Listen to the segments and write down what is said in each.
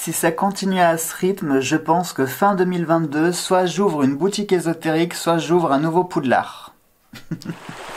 si ça continue à ce rythme, je pense que fin 2022, soit j'ouvre une boutique ésotérique, soit j'ouvre un nouveau poudlard.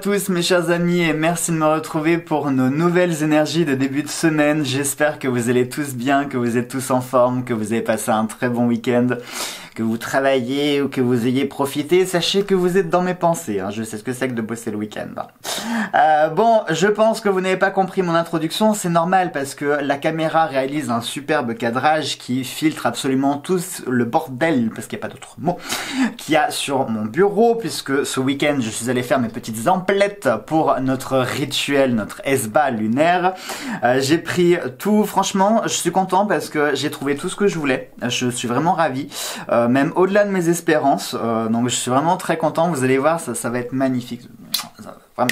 tous mes chers amis et merci de me retrouver pour nos nouvelles énergies de début de semaine. J'espère que vous allez tous bien, que vous êtes tous en forme, que vous avez passé un très bon week-end que vous travaillez ou que vous ayez profité, sachez que vous êtes dans mes pensées. Hein. Je sais ce que c'est que de bosser le week-end. Euh, bon, je pense que vous n'avez pas compris mon introduction. C'est normal parce que la caméra réalise un superbe cadrage qui filtre absolument tout le bordel, parce qu'il n'y a pas d'autre mot, qu'il y a sur mon bureau, puisque ce week-end, je suis allé faire mes petites emplettes pour notre rituel, notre esba lunaire. Euh, j'ai pris tout, franchement, je suis content parce que j'ai trouvé tout ce que je voulais. Je suis vraiment ravi. Euh, euh, même au-delà de mes espérances. Euh, donc je suis vraiment très content. Vous allez voir, ça, ça va être magnifique. Vraiment.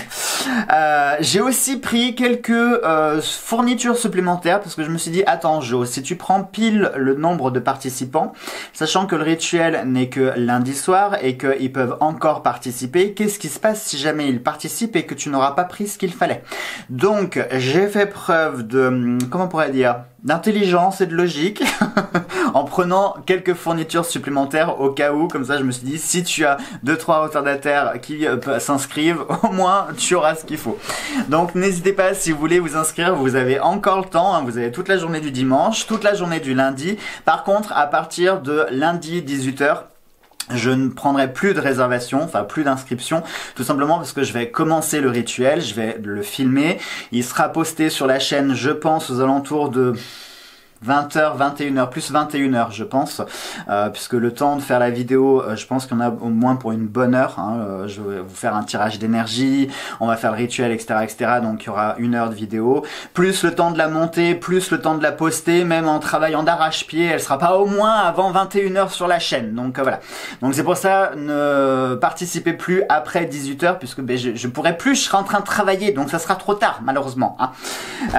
Euh, j'ai aussi pris quelques euh, fournitures supplémentaires parce que je me suis dit attends Jo, si tu prends pile le nombre de participants, sachant que le rituel n'est que lundi soir et qu'ils peuvent encore participer, qu'est-ce qui se passe si jamais ils participent et que tu n'auras pas pris ce qu'il fallait? Donc j'ai fait preuve de comment on pourrait dire? D'intelligence et de logique en prenant quelques fournitures supplémentaires au cas où comme ça je me suis dit si tu as deux trois retardataires qui euh, s'inscrivent au moins tu auras ce qu'il faut donc n'hésitez pas si vous voulez vous inscrire vous avez encore le temps hein. vous avez toute la journée du dimanche toute la journée du lundi par contre à partir de lundi 18h je ne prendrai plus de réservation, enfin plus d'inscription, tout simplement parce que je vais commencer le rituel, je vais le filmer. Il sera posté sur la chaîne, je pense, aux alentours de 20h, 21h, plus 21h je pense, euh, puisque le temps de faire la vidéo, euh, je pense qu'on a au moins pour une bonne heure. Hein, euh, je vais vous faire un tirage d'énergie, on va faire le rituel, etc., etc. Donc il y aura une heure de vidéo, plus le temps de la monter, plus le temps de la poster, même en travaillant d'arrache-pied, elle sera pas au moins avant 21h sur la chaîne. Donc voilà. Donc c'est pour ça, ne participez plus après 18h, puisque ben, je, je pourrai plus, je serai en train de travailler, donc ça sera trop tard malheureusement. Hein.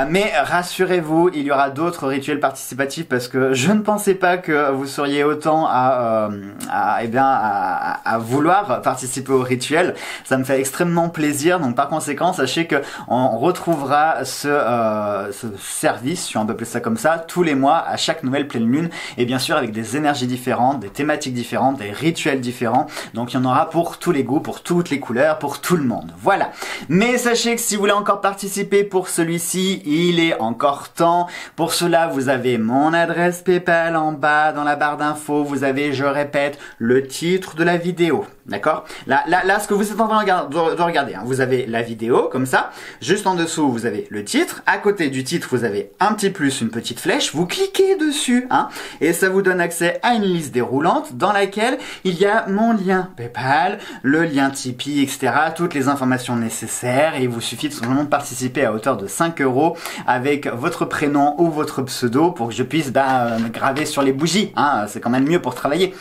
mais rassurez-vous, il y aura d'autres rituels participatif parce que je ne pensais pas que vous seriez autant à, euh, à, eh bien, à, à, vouloir participer au rituel. Ça me fait extrêmement plaisir. Donc par conséquent, sachez que on retrouvera ce, euh, ce service, si on peut appeler ça comme ça, tous les mois à chaque nouvelle pleine lune et bien sûr avec des énergies différentes, des thématiques différentes, des rituels différents. Donc il y en aura pour tous les goûts, pour toutes les couleurs, pour tout le monde. Voilà. Mais sachez que si vous voulez encore participer pour celui-ci, il est encore temps. Pour cela, vous avez avez mon adresse PayPal en bas dans la barre d'infos. Vous avez, je répète, le titre de la vidéo. D'accord? Là, là, là, ce que vous êtes en train de regarder, hein, vous avez la vidéo comme ça. Juste en dessous, vous avez le titre. À côté du titre, vous avez un petit plus, une petite flèche. Vous cliquez dessus, hein, et ça vous donne accès à une liste déroulante dans laquelle il y a mon lien PayPal, le lien Tipeee, etc. Toutes les informations nécessaires. Et il vous suffit de simplement de participer à hauteur de 5 euros avec votre prénom ou votre pseudo pour que je puisse bah, me graver sur les bougies. Hein, C'est quand même mieux pour travailler.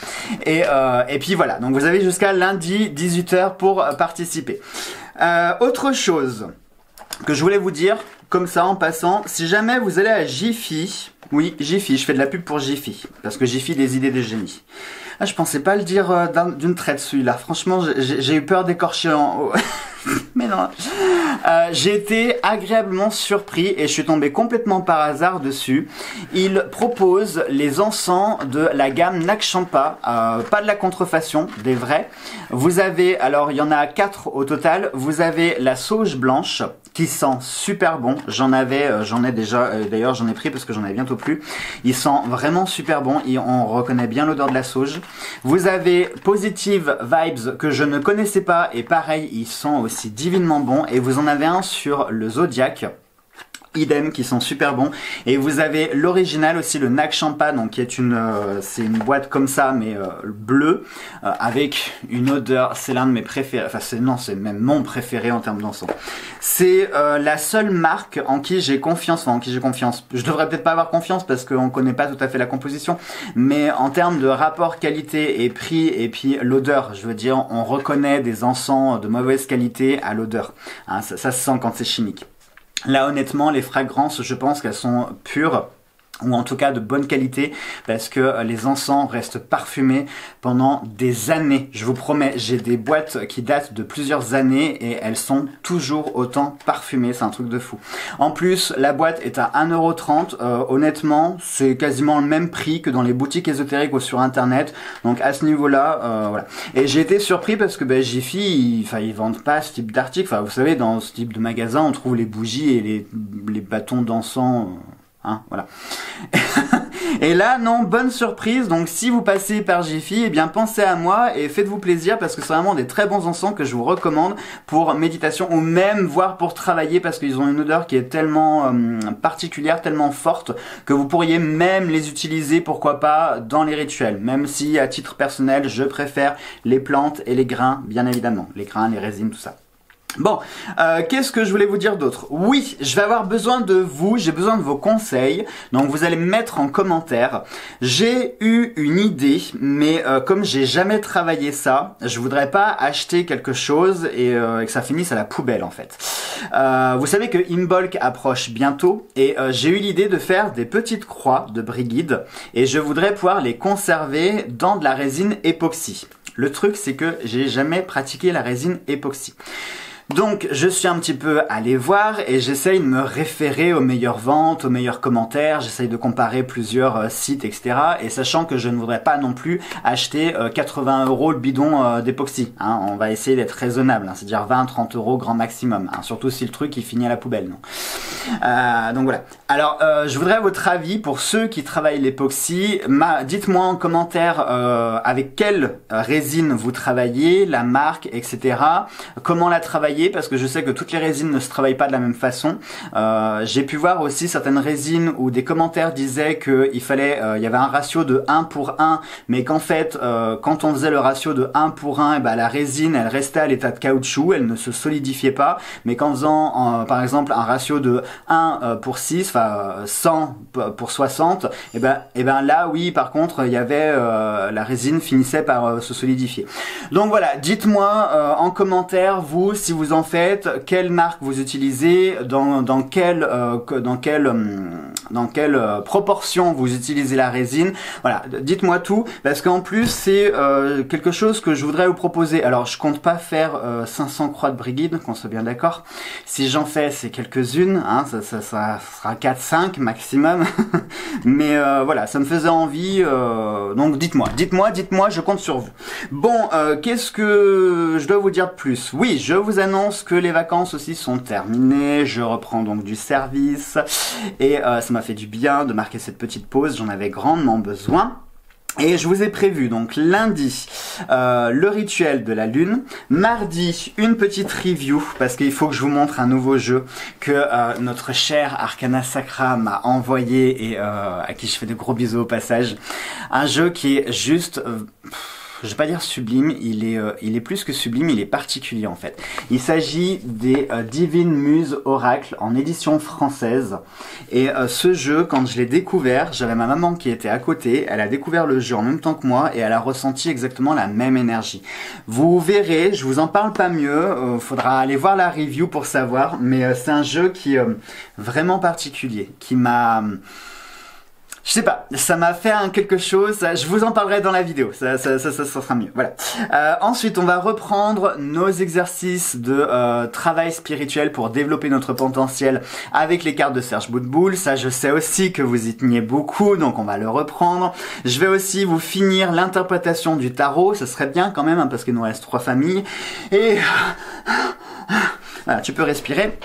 Et, euh, et puis voilà. Donc vous avez jusqu'à lundi 18h pour euh, participer. Euh, autre chose que je voulais vous dire, comme ça en passant, si jamais vous allez à Jiffy, oui Jiffy, je fais de la pub pour Jiffy, parce que Jiffy des idées de génie. Ah, je pensais pas le dire euh, d'une traite celui-là. Franchement, j'ai eu peur d'écorcher en... Euh, j'ai été agréablement surpris et je suis tombé complètement par hasard dessus. Il propose les encens de la gamme Nakshampa, euh, pas de la contrefaçon, des vrais. Vous avez, alors il y en a quatre au total. Vous avez la sauge blanche qui sent super bon. J'en avais, euh, j'en ai déjà, d'ailleurs j'en ai pris parce que j'en avais bientôt plus. Il sent vraiment super bon et on reconnaît bien l'odeur de la sauge. Vous avez Positive Vibes que je ne connaissais pas et pareil, il sent aussi divinement bon. Et vous en avez un sur le Zodiac idem qui sont super bons. Et vous avez l'original aussi le Nac Champa donc qui est une euh, c'est une boîte comme ça mais euh, bleue euh, avec une odeur c'est l'un de mes préférés enfin c'est non c'est même mon préféré en termes d'encens. C'est la seule marque en qui j'ai confiance enfin en qui j'ai confiance. Je devrais peut-être pas avoir confiance parce qu'on connaît pas tout à fait la composition mais en termes de rapport qualité et prix et puis l'odeur je veux dire on reconnaît des encens de mauvaise qualité à l'odeur. Hein, ça, ça se sent quand c'est chimique Là, honnêtement, les fragrances, je pense qu'elles sont pures ou en tout cas de bonne qualité parce que euh, les encens restent parfumés pendant des années. Je vous promets, j'ai des boîtes qui datent de plusieurs années et elles sont toujours autant parfumées, c'est un truc de fou. En plus, la boîte est à 1,30€, euh, honnêtement, c'est quasiment le même prix que dans les boutiques ésotériques ou sur internet. Donc à ce niveau-là, euh, voilà. Et j'ai été surpris parce que ben, Jiffy, ils, ils vendent pas ce type d'article. Enfin, vous savez, dans ce type de magasin, on trouve les bougies et les, les bâtons d'encens Hein, voilà. et là, non, bonne surprise. Donc, si vous passez par Jiffy, eh bien, pensez à moi et faites-vous plaisir parce que c'est vraiment des très bons encens que je vous recommande pour méditation ou même voire pour travailler parce qu'ils ont une odeur qui est tellement euh, particulière, tellement forte que vous pourriez même les utiliser, pourquoi pas, dans les rituels. Même si, à titre personnel, je préfère les plantes et les grains, bien évidemment. Les grains, les résines, tout ça. Bon, euh, qu'est-ce que je voulais vous dire d'autre? Oui, je vais avoir besoin de vous, j'ai besoin de vos conseils, donc vous allez me mettre en commentaire. J'ai eu une idée, mais euh, comme j'ai jamais travaillé ça, je voudrais pas acheter quelque chose et, euh, que ça finisse à la poubelle en fait. vous savez que Imbolc approche bientôt et j'ai eu l'idée de faire des petites croix de Brigide et je voudrais pouvoir les conserver dans de la résine époxy. Le truc c'est que j'ai jamais pratiqué la résine époxy. Donc je suis un petit peu allé voir et j'essaye de me référer aux meilleures ventes, aux meilleurs commentaires, j'essaye de comparer plusieurs euh, sites, etc. Et sachant que je ne voudrais pas non plus acheter 80 euh, euros le bidon euh, d'époxy. Hein. On va essayer d'être raisonnable, hein. c'est-à-dire 20-30 euros grand maximum. Hein. Surtout si le truc il finit à la poubelle. Non donc voilà. Alors je voudrais votre avis pour ceux qui travaillent l'époxy. Dites-moi en commentaire avec quelle résine vous travaillez, la marque, etc. Comment la travailler parce que je sais que toutes les résines ne se travaillent pas de la même façon. Euh, j'ai pu voir aussi certaines résines où des commentaires disaient qu'il fallait, euh, il y avait un ratio de 1 pour 1, mais qu'en fait, euh, quand on faisait le ratio de 1 pour 1, et eh ben, la résine, elle restait à l'état de caoutchouc, elle ne se solidifiait pas, mais qu'en faisant, par exemple, un ratio de 1 pour 6, enfin 100 pour 60, et eh ben, et eh ben là, oui, par contre, il y avait, la résine finissait par se solidifier. Donc voilà, dites-moi en commentaire, vous, si vous en faites, quelle marque vous utilisez, dans, dans quelle, euh, dans quelle, hum, dans quelle euh, proportion vous utilisez la résine. Voilà, dites-moi tout, parce qu'en plus c'est euh, quelque chose que je voudrais vous proposer. Alors je compte pas faire 500 croix de brigide, qu'on soit bien d'accord. Si j'en fais, c'est quelques-unes, hein, ça, ça, ça, sera 4-5 maximum. Mais voilà, ça me faisait envie, donc dites-moi, dites-moi, dites-moi, je compte sur vous. Bon, qu'est-ce que je dois vous dire de plus? Oui, je vous annonce que les vacances aussi sont terminées. Je reprends donc du service et euh, ça m'a fait du bien de marquer cette petite pause. J'en avais grandement besoin. Et je vous ai prévu donc lundi euh, le rituel de la lune, mardi une petite review parce qu'il faut que je vous montre un nouveau jeu que euh, notre cher Arcana Sacra m'a envoyé et à qui je fais de gros bisous au passage. Un jeu qui est juste je vais pas dire sublime, il est, euh, il est plus que sublime, il est particulier en fait. Il s'agit des euh, Divines Muses Oracle en édition française. Et euh, ce jeu, quand je l'ai découvert, j'avais ma maman qui était à côté, elle a découvert le jeu en même temps que moi et elle a ressenti exactement la même énergie. Vous verrez, je vous en parle pas mieux, faudra aller voir la review pour savoir, mais c'est un jeu qui est vraiment particulier, qui m'a je sais pas, ça m'a fait un quelque chose, je vous en parlerai dans la vidéo, ça, ça, ça, ça, sera mieux. Voilà. Euh, ensuite, on va reprendre nos exercices de euh, travail spirituel pour développer notre potentiel avec les cartes de Serge Boutboul. Ça, je sais aussi que vous y teniez beaucoup, donc on va le reprendre. Je vais aussi vous finir l'interprétation du tarot, ce serait bien quand même, hein, parce qu'il nous reste trois familles. Et... Voilà, tu peux respirer.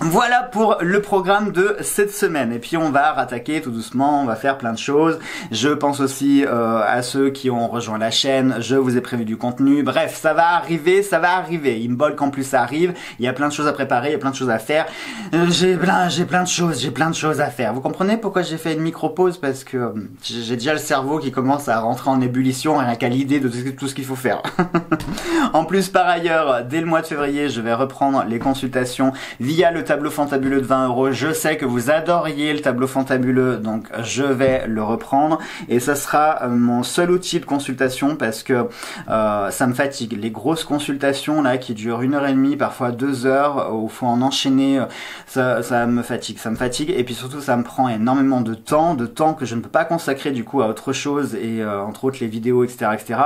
Voilà pour le programme de cette semaine. Et puis on va rattaquer tout doucement, on va faire plein de choses. Je pense aussi euh, à ceux qui ont rejoint la chaîne. Je vous ai prévu du contenu. Bref, ça va arriver, ça va arriver. Bol qu'en plus ça arrive. Il y a plein de choses à préparer, il y a plein de choses à faire. Euh, j'ai plein, j'ai plein de choses, j'ai plein de choses à faire. Vous comprenez pourquoi j'ai fait une micro pause Parce que euh, j'ai déjà le cerveau qui commence à rentrer en ébullition rien qu'à l'idée de tout ce qu'il faut faire. en plus, par ailleurs, dès le mois de février, je vais reprendre les consultations via le tableau fantabuleux de 20 euros. Je sais que vous adoriez le tableau fantabuleux, donc je vais le reprendre. Et ça sera euh, mon seul outil de consultation parce que euh, ça me fatigue. Les grosses consultations là qui durent une heure et demie, parfois deux heures, où faut en enchaîner, ça, me fatigue. Ça me fatigue et puis surtout ça me prend énormément de temps, de temps que je ne peux pas consacrer du coup à autre chose et euh, entre autres les vidéos, etc., etc.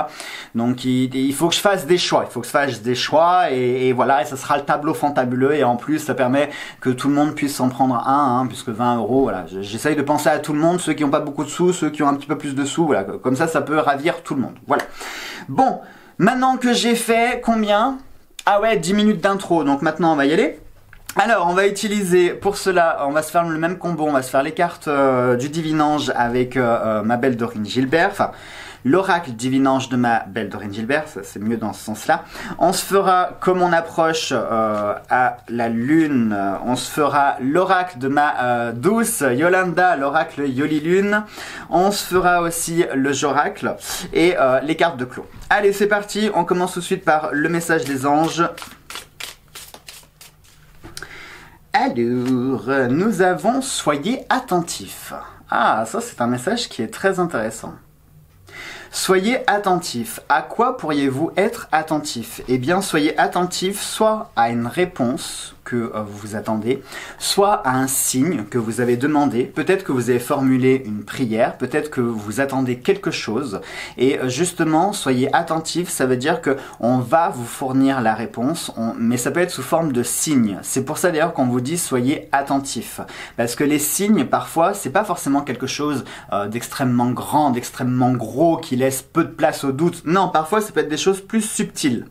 Donc il, il, faut que je fasse des choix. Il faut que je fasse des choix et, et voilà. Et ça sera le tableau fantabuleux et en plus ça permet que tout le monde puisse s'en prendre un, hein, puisque 20 euros, voilà. J'essaye de penser à tout le monde, ceux qui n'ont pas beaucoup de sous, ceux qui ont un petit peu plus de sous, voilà. Comme ça, ça peut ravir tout le monde. Voilà. Bon, maintenant que j'ai fait combien? Ah ouais, 10 minutes d'intro, donc maintenant on va y aller. Alors, on va utiliser pour cela, on va se faire le même combo, on va se faire les cartes euh, du Divinange avec euh, euh, ma belle Dorine Gilbert. Enfin, l'oracle divinange de ma belle Dorine Gilbert, c'est mieux dans ce sens-là. On se fera, comme on approche à la lune, on se fera l'oracle de ma douce Yolanda, l'oracle Yoli Lune. On se fera aussi le Joracle et les cartes de Clos. Allez, c'est parti, on commence tout de suite par le message des anges. Alors, nous avons Soyez attentifs. Ah, ça c'est un message qui est très intéressant. Soyez attentif. À quoi pourriez-vous être attentif? Eh bien, soyez attentif soit à une réponse que euh, vous attendez, soit à un signe que vous avez demandé. Peut-être que vous avez formulé une prière, peut-être que vous attendez quelque chose. Et euh, justement, soyez attentif. Ça veut dire que on va vous fournir la réponse, mais ça peut être sous forme de signe. C'est pour ça d'ailleurs qu'on vous dit soyez attentif, parce que les signes parfois c'est pas forcément quelque chose euh, d'extrêmement grand, d'extrêmement gros qui laisse peu de place au doute. Non, parfois ça peut être des choses plus subtiles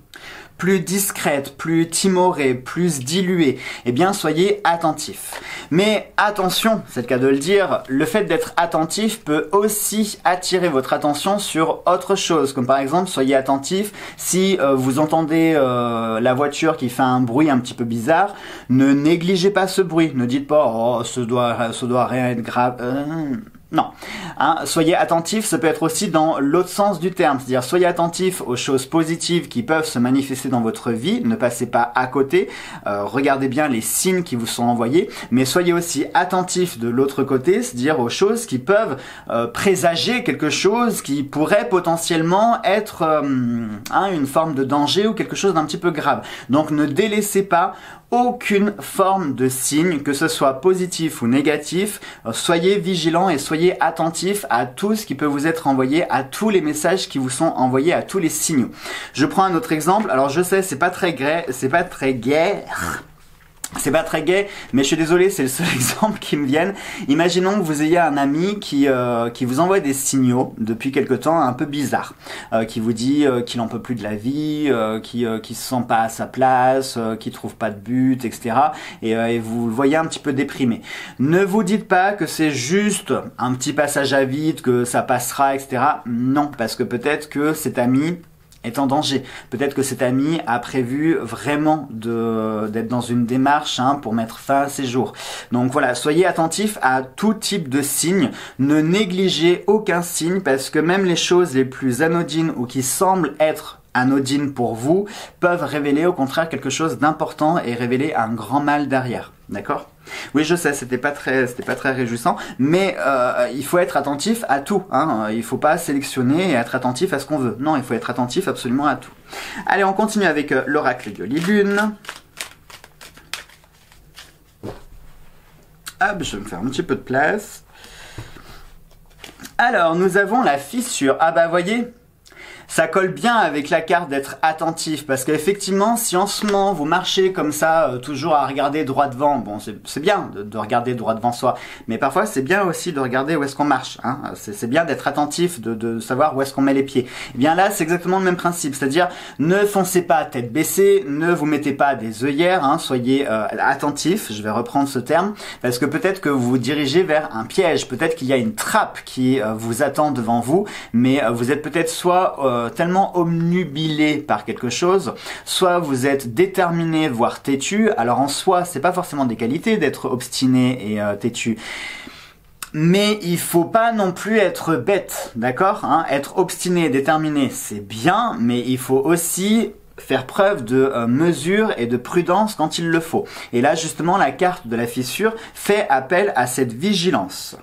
plus discrète, plus timorée, plus diluée, eh bien soyez attentif. Mais attention, c'est le cas de le dire, le fait d'être attentif peut aussi attirer votre attention sur autre chose, comme par exemple soyez attentif si euh, vous entendez euh, la voiture qui fait un bruit un petit peu bizarre, ne négligez pas ce bruit, ne dites pas oh ce doit, ce doit rien être grave. Euh, non. Hein, soyez attentif, ça peut être aussi dans l'autre sens du terme, c'est-à-dire soyez attentif aux choses positives qui peuvent se manifester dans votre vie, ne passez pas à côté, euh, regardez bien les signes qui vous sont envoyés, mais soyez aussi attentif de l'autre côté, c'est-à-dire aux choses qui peuvent euh, présager quelque chose qui pourrait potentiellement être euh, hein, une forme de danger ou quelque chose d'un petit peu grave. Donc ne délaissez pas aucune forme de signe, que ce soit positif ou négatif. Soyez vigilant et soyez attentif à tout ce qui peut vous être envoyé, à tous les messages qui vous sont envoyés, à tous les signaux. Je prends un autre exemple. Alors je sais, c'est pas très gai, c'est pas très gai. C'est pas très gay, mais je suis désolé, c'est le seul exemple qui me vienne. Imaginons que vous ayez un ami qui euh, qui vous envoie des signaux depuis quelque temps un peu bizarres, euh, qui vous dit euh, qu'il en peut plus de la vie, qui qui se sent pas à sa place, qui trouve pas de but, etc. Et, et vous le voyez un petit peu déprimé. Ne vous dites pas que c'est juste un petit passage à vide, que ça passera, etc. Non, parce que peut-être que cet ami est en danger. Peut-être que cet ami a prévu vraiment d'être dans une démarche hein, pour mettre fin à ses jours. Donc voilà, soyez attentifs à tout type de signes. Ne négligez aucun signe parce que même les choses les plus anodines ou qui semblent être anodines pour vous peuvent révéler au contraire quelque chose d'important et révéler un grand mal derrière. D'accord? Oui, je sais, c'était pas très, c'était pas très réjouissant, mais euh, il faut être attentif à tout. Hein. Il faut pas sélectionner et être attentif à ce qu'on veut. Non, il faut être attentif absolument à tout. Allez, on continue avec euh, l'oracle de Lilune. Hop, je vais me faire un petit peu de place. Alors, nous avons la fissure. Ah bah voyez, ça colle bien avec la carte d'être attentif parce qu'effectivement, si en ce moment vous marchez comme ça, euh, toujours à regarder droit devant, bon, c'est bien de, regarder droit devant soi, mais parfois c'est bien aussi de regarder où est-ce qu'on marche. Hein. C'est bien d'être attentif, de, de, savoir où est-ce qu'on met les pieds. Et eh bien là, c'est exactement le même principe, c'est-à-dire ne foncez pas tête baissée, ne vous mettez pas des œillères, hein, soyez euh, attentif. Je vais reprendre ce terme parce que peut-être que vous vous dirigez vers un piège, peut-être qu'il y a une trappe qui euh, vous attend devant vous, mais vous êtes peut-être soit euh, tellement omnubilé par quelque chose, soit vous êtes déterminé, voire têtu. Alors en soi, c'est pas forcément des qualités d'être obstiné et euh, têtu. Mais il faut pas non plus être bête, d'accord hein? Être obstiné, déterminé, c'est bien, mais il faut aussi faire preuve de euh, mesure et de prudence quand il le faut. Et là, justement, la carte de la fissure fait appel à cette vigilance.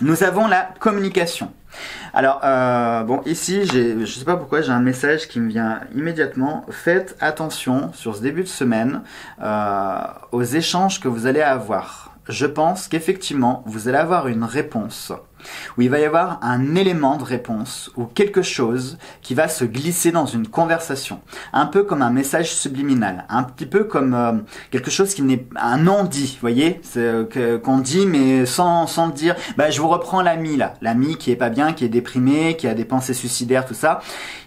Nous avons la communication. Alors, euh, bon, ici, je ne sais pas pourquoi, j'ai un message qui me vient immédiatement. Faites attention sur ce début de semaine euh, aux échanges que vous allez avoir. Je pense qu'effectivement, vous allez avoir une réponse où il va y avoir un élément de réponse ou quelque chose qui va se glisser dans une conversation, un peu comme un message subliminal, un petit peu comme euh, quelque chose qui n'est un non dit, voyez, euh, qu'on dit mais sans sans dire, bah je vous reprends l'ami là, l'ami qui est pas bien, qui est déprimé, qui a des pensées suicidaires, tout ça,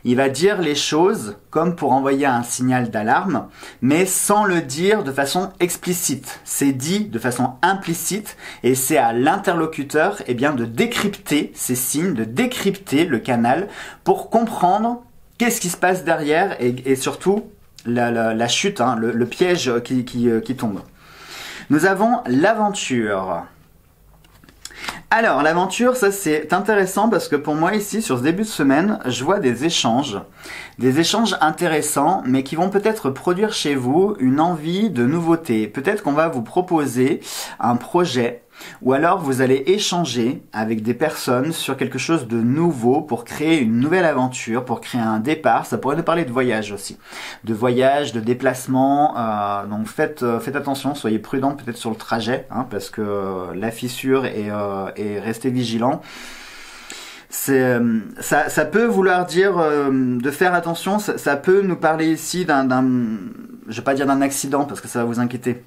il va dire les choses comme pour envoyer un signal d'alarme, mais sans le dire de façon explicite. C'est dit de façon implicite et c'est à l'interlocuteur eh bien de décrypter ces signes, de décrypter le canal pour comprendre qu'est-ce qui se passe derrière et, surtout la, chute, hein, le, piège euh, qui tombe. Nous avons l'aventure. Alors, l'aventure, ça c'est intéressant parce que pour moi ici, sur ce début de semaine, je vois des échanges. Des échanges intéressants, mais qui vont peut-être produire chez vous une envie de nouveauté. Peut-être qu'on va vous proposer un projet ou alors vous allez échanger avec des personnes sur quelque chose de nouveau pour créer une nouvelle aventure, pour créer un départ. Ça pourrait nous parler de voyage aussi. De voyage, de déplacement. Euh, donc faites, euh, faites attention, soyez prudent peut-être sur le trajet, hein, parce que euh, la fissure et restez vigilant. C'est, ça, ça, peut vouloir dire de faire attention. Ça, ça peut nous parler ici d'un, je vais pas dire d'un accident parce que ça va vous inquiéter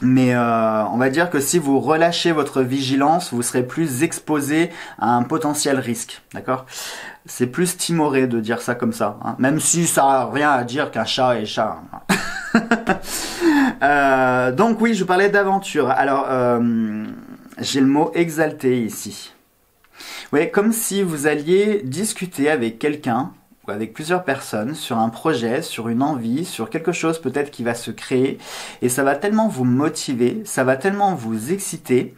mais euh, on va dire que si vous relâchez votre vigilance, vous serez plus exposé à un potentiel risque, d'accord? C'est plus timoré de dire ça comme ça, hein. même si ça n'a rien à dire qu'un chat est chat. Hein. euh, donc oui, je parlais d'aventure. Alors, euh, j'ai le mot exalté ici. Oui, comme si vous alliez discuter avec quelqu'un avec plusieurs personnes sur un projet, sur une envie, sur quelque chose peut-être qui va se créer et ça va tellement vous motiver, ça va tellement vous exciter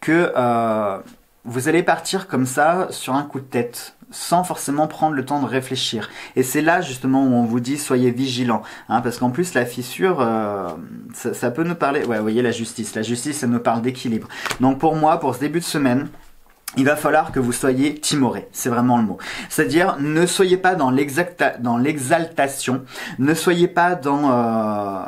que euh, vous allez partir comme ça sur un coup de tête sans forcément prendre le temps de réfléchir. Et c'est là justement où on vous dit soyez vigilant, hein, parce qu'en plus la fissure, euh, ça, ça, peut nous parler. Ouais, vous voyez la justice. La justice, ça nous parle d'équilibre. Donc pour moi, pour ce début de semaine, il va falloir que vous soyez timoré, c'est vraiment le mot. C'est-à-dire, ne soyez pas dans l'exaltation, ne soyez pas dans euh,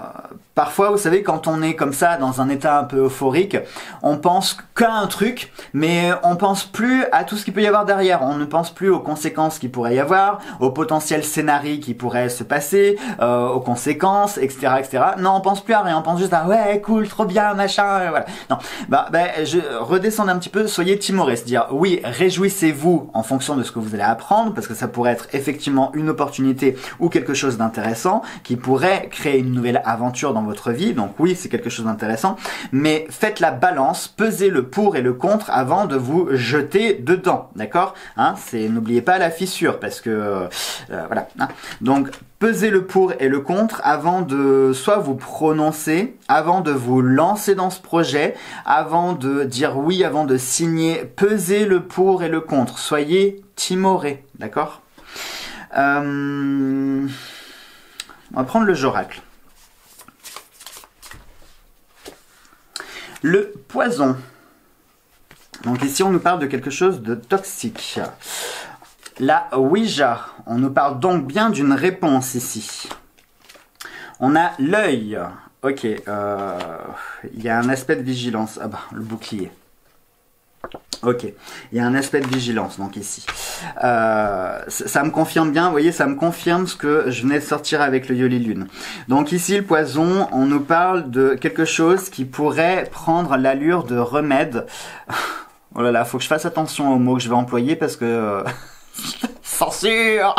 Parfois, vous savez, quand on est comme ça dans un état un peu euphorique, on pense qu'à un truc, mais on pense plus à tout ce qu'il peut y avoir derrière. On ne pense plus aux conséquences qu'il pourrait y avoir, aux potentiels scénarios qui pourraient se passer, euh, aux conséquences, etc., etc. Non, on pense plus à rien. On pense juste à ouais, cool, trop bien, machin, voilà. Non, bah, bah, je redescends un petit peu. Soyez timoré, c'est-à-dire oui, réjouissez-vous en fonction de ce que vous allez apprendre, parce que ça pourrait être effectivement une opportunité ou quelque chose d'intéressant qui pourrait créer une nouvelle aventure dans votre vie. Donc oui, c'est quelque chose d'intéressant. Mais faites la balance, pesez le pour et le contre avant de vous jeter dedans. D'accord hein C'est N'oubliez pas la fissure parce que euh, voilà. Hein Donc pesez le pour et le contre avant de soit vous prononcer, avant de vous lancer dans ce projet, avant de dire oui, avant de signer. Pesez le pour et le contre. Soyez timoré. D'accord euh, On va prendre le Joracle. Le poison. Donc ici, on nous parle de quelque chose de toxique. La Ouija, on nous parle donc bien d'une réponse ici. On a l'œil. Ok, euh, il y a un aspect de vigilance. Ah bah, le bouclier. Ok, il y a un aspect de vigilance donc ici. Euh, ça me confirme bien, vous voyez, ça me confirme ce que je venais de sortir avec le Yoli Lune. Donc ici, le poison, on nous parle de quelque chose qui pourrait prendre l'allure de remède. Oh là là, faut que je fasse attention aux mots que je vais employer parce que... Censure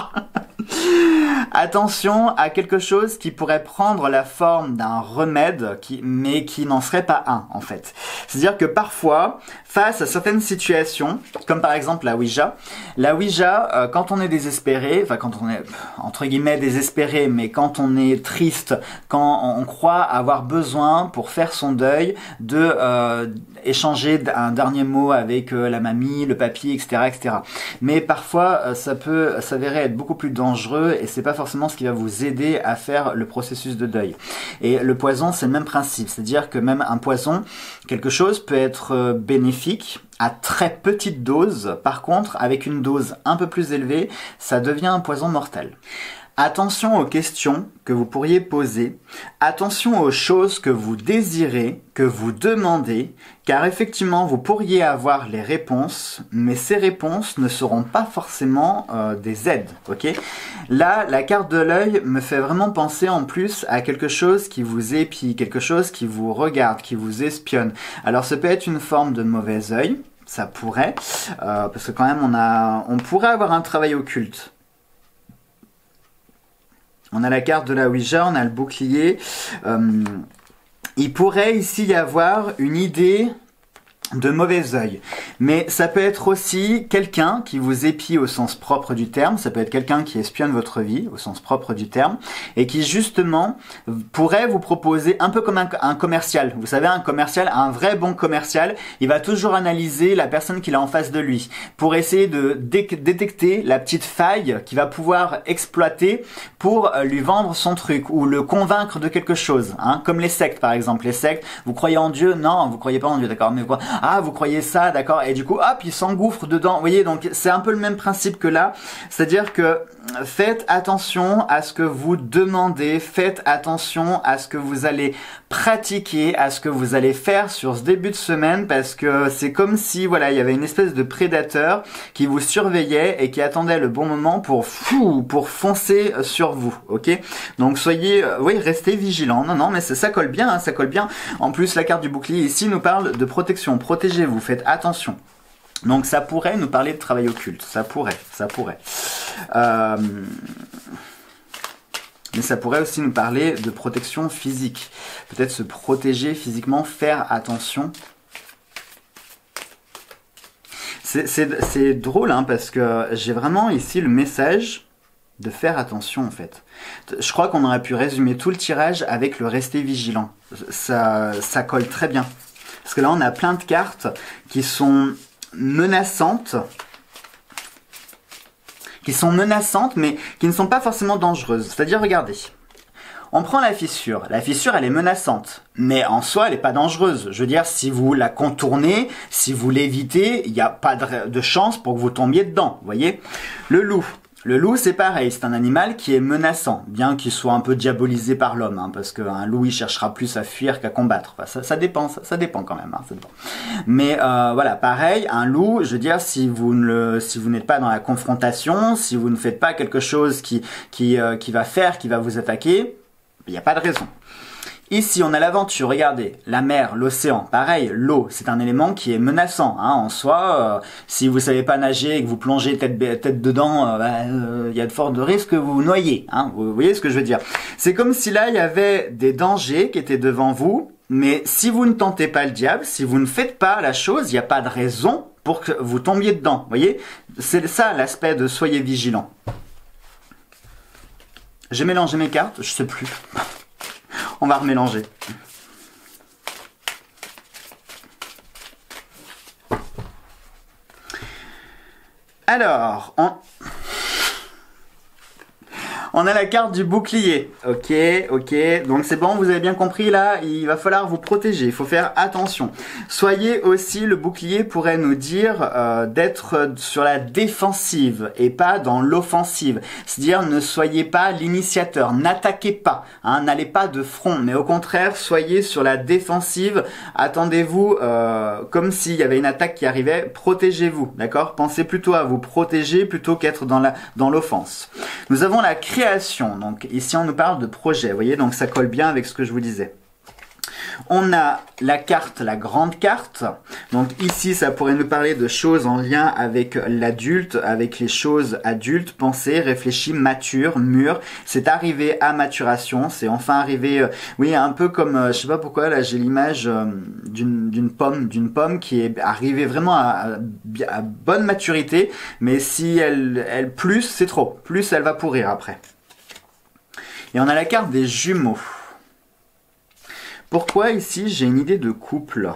Attention à quelque chose qui pourrait prendre la forme d'un remède, qui, mais qui n'en serait pas un en fait. C'est-à-dire que parfois, face à certaines situations, comme par exemple la Ouija, la Ouija, euh, quand on est désespéré, enfin quand on est entre guillemets désespéré, mais quand on est triste, quand on croit avoir besoin pour faire son deuil de euh, échanger un dernier mot avec euh, la mamie, le papy, etc., etc. Mais parfois, ça peut s'avérer être beaucoup plus dangereux et c'est pas forcément ce qui va vous aider à faire le processus de deuil. Et le poison, c'est le même principe, c'est-à-dire que même un poison, quelque chose peut être euh, bénéfique à très petite dose. Par contre, avec une dose un peu plus élevée, ça devient un poison mortel. Attention aux questions que vous pourriez poser, attention aux choses que vous désirez, que vous demandez, car effectivement vous pourriez avoir les réponses, mais ces réponses ne seront pas forcément euh, des aides, ok? Là, la carte de l'œil me fait vraiment penser en plus à quelque chose qui vous épie, quelque chose qui vous regarde, qui vous espionne. Alors ça peut être une forme de mauvais œil, ça pourrait, euh, parce que quand même on a, on pourrait avoir un travail occulte on a la carte de la Ouija, on a le bouclier. Euh, il pourrait ici y avoir une idée de mauvais œil. Mais ça peut être aussi quelqu'un qui vous épie au sens propre du terme, ça peut être quelqu'un qui espionne votre vie au sens propre du terme, et qui justement pourrait vous proposer un peu comme un, commercial. Vous savez, un commercial, un vrai bon commercial, il va toujours analyser la personne qu'il a en face de lui pour essayer de détecter la petite faille qu'il va pouvoir exploiter pour euh, lui vendre son truc ou le convaincre de quelque chose. Hein. Comme les sectes par exemple. Les sectes, vous croyez en Dieu? Non, vous croyez pas en Dieu, d'accord. Mais quoi? Ah vous croyez ça, d'accord, et du coup hop il s'engouffre dedans. Vous voyez donc c'est un peu le même principe que là, c'est-à-dire que faites attention à ce que vous demandez, faites attention à ce que vous allez pratiquer, à ce que vous allez faire sur ce début de semaine parce que c'est comme si voilà, il y avait une espèce de prédateur qui vous surveillait et qui attendait le bon moment pour fou, pour foncer sur vous, OK? Donc soyez euh, oui, restez vigilants. Non non, mais ça, ça colle bien, hein, ça colle bien. En plus la carte du bouclier ici nous parle de protection. Protégez-vous, faites attention. Donc ça pourrait nous parler de travail occulte, ça pourrait, ça pourrait. Euh, mais ça pourrait aussi nous parler de protection physique. Peut-être se protéger physiquement, faire attention. C'est drôle hein, parce que j'ai vraiment ici le message de faire attention en fait. Je crois qu'on aurait pu résumer tout le tirage avec le rester vigilant. Ça, ça colle très bien. Parce que là on a plein de cartes qui sont menaçantes, qui sont menaçantes, mais qui ne sont pas forcément dangereuses. C'est-à-dire, regardez, on prend la fissure. La fissure, elle est menaçante, mais en soi, elle n'est pas dangereuse. Je veux dire, si vous la contournez, si vous l'évitez, il n'y a pas de chance pour que vous tombiez dedans. Voyez? Le loup. Le loup, c'est pareil, c'est un animal qui est menaçant, bien qu'il soit un peu diabolisé par l'homme, hein, parce qu'un loup, il cherchera plus à fuir qu'à combattre. ça, dépend, ça, dépend quand même. Hein, Mais euh, voilà, pareil, un loup, je veux dire, si vous ne si vous n'êtes pas dans la confrontation, si vous ne faites pas quelque chose qui qui, euh, qui va faire, qui va vous attaquer, il n'y a pas de raison. Ici, on a l'aventure, regardez, la mer, l'océan, pareil, l'eau, c'est un élément qui est menaçant hein, en soi. Euh, si vous savez pas nager et que vous plongez tête, tête dedans, il euh, bah, euh, y a de fortes risques que vous noyez. Hein, vous voyez ce que je veux dire C'est comme si là, il y avait des dangers qui étaient devant vous, mais si vous ne tentez pas le diable, si vous ne faites pas la chose, il n'y a pas de raison pour que vous tombiez dedans. Vous voyez C'est ça l'aspect de soyez vigilant. J'ai mélangé mes cartes, je sais plus. On va remélanger. Alors, on... On a la carte du bouclier. Ok, ok. Donc c'est bon, vous avez bien compris là, il va falloir vous protéger, il faut faire attention. Soyez aussi, le bouclier pourrait nous dire euh, d'être sur la défensive et pas dans l'offensive. C'est-à-dire ne soyez pas l'initiateur, n'attaquez pas, hein, n'allez pas de front, mais au contraire, soyez sur la défensive, attendez-vous euh, comme s'il y avait une attaque qui arrivait, protégez-vous, d'accord? Pensez plutôt à vous protéger plutôt qu'être dans la dans l'offense. Nous avons la Donc ici on nous parle de projet, vous voyez, donc ça colle bien avec ce que je vous disais. On a la carte, la grande carte. Donc ici, ça pourrait nous parler de choses en lien avec l'adulte, avec les choses adultes, pensées, réfléchies, matures, mûres. C'est arrivé à maturation, c'est enfin arrivé, euh, oui, un peu comme, euh, je sais pas pourquoi, là j'ai l'image euh, d'une pomme, d'une pomme qui est arrivée vraiment à, à bonne maturité, mais si elle, elle plus, c'est trop. Plus, elle va pourrir après. Et on a la carte des jumeaux. Pourquoi ici j'ai une idée de couple?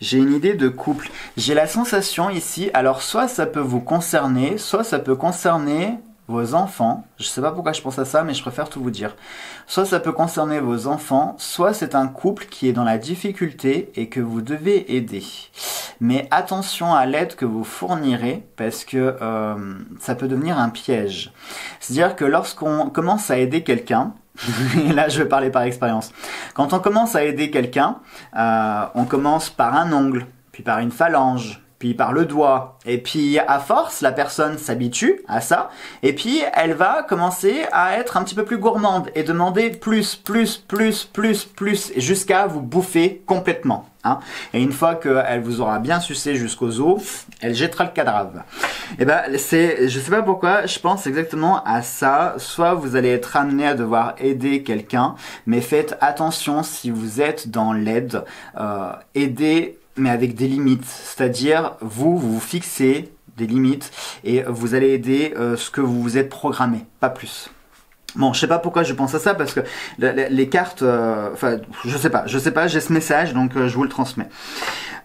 J'ai une idée de couple. J'ai la sensation ici, alors soit ça peut vous concerner, soit ça peut concerner vos enfants. Je sais pas pourquoi je pense à ça, mais je préfère tout vous dire. Soit ça peut concerner vos enfants, soit c'est un couple qui est dans la difficulté et que vous devez aider. Mais attention à l'aide que vous fournirez parce que euh, ça peut devenir un piège. C'est-à-dire que lorsqu'on commence à aider quelqu'un, là, je vais parler par expérience. Quand on commence à aider quelqu'un, euh, on commence par un ongle, puis par une phalange, puis par le doigt. Et puis à force, la personne s'habitue à ça, et puis elle va commencer à être un petit peu plus gourmande et demander plus, plus, plus, plus, plus, jusqu'à vous bouffer complètement. Hein. Et une fois qu'elle vous aura bien sucé jusqu'aux os, elle jettera le cadavre. Et eh ben c'est, je sais pas pourquoi, je pense exactement à ça. Soit vous allez être amené à devoir aider quelqu'un, mais faites attention si vous êtes dans l'aide, euh, aidez mais avec des limites. C'est-à-dire, vous, vous fixez des limites et vous allez aider euh, ce que vous vous êtes programmé, pas plus. Bon, je sais pas pourquoi je pense à ça parce que les, cartes, euh, enfin, je sais pas, je sais pas, j'ai ce message donc euh, je vous le transmets.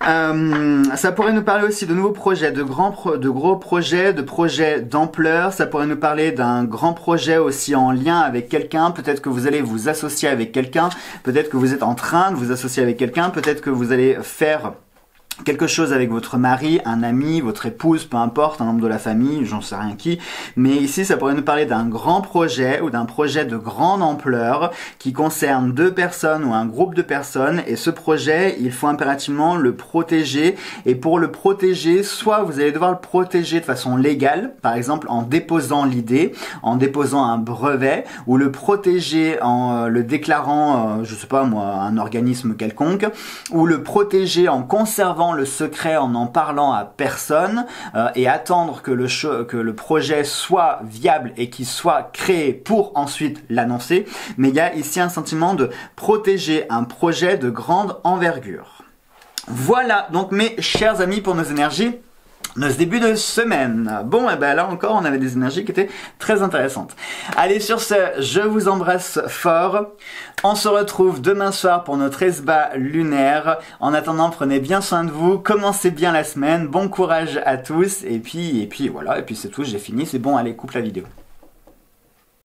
ça pourrait nous parler aussi de nouveaux projets, de grands, de gros projets, de projets d'ampleur. Ça pourrait nous parler d'un grand projet aussi en lien avec quelqu'un. Peut-être que vous allez vous associer avec quelqu'un. Peut-être que vous êtes en train de vous associer avec quelqu'un. Peut-être que vous allez faire quelque chose avec votre mari, un ami, votre épouse, peu importe, un membre de la famille, j'en sais rien qui. Mais ici, ça pourrait nous parler d'un grand projet ou d'un projet de grande ampleur qui concerne deux personnes ou un groupe de personnes. Et ce projet, il faut impérativement le protéger. Et pour le protéger, soit vous allez devoir le protéger de façon légale, par exemple en déposant l'idée, en déposant un brevet, ou le protéger en euh, le déclarant, euh, je sais pas moi, un organisme quelconque, ou le protéger en conservant le secret en n'en parlant à personne euh, et attendre que le, que le projet soit viable et qu'il soit créé pour ensuite l'annoncer. Mais il y a ici un sentiment de protéger un projet de grande envergure. Voilà donc mes chers amis pour nos énergies de ce début de semaine. Bon, et eh ben là encore, on avait des énergies qui étaient très intéressantes. Allez, sur ce, je vous embrasse fort. On se retrouve demain soir pour notre esba lunaire. En attendant, prenez bien soin de vous, commencez bien la semaine, bon courage à tous, et puis, et puis voilà, et puis c'est tout, j'ai fini, c'est bon, allez, coupe la vidéo.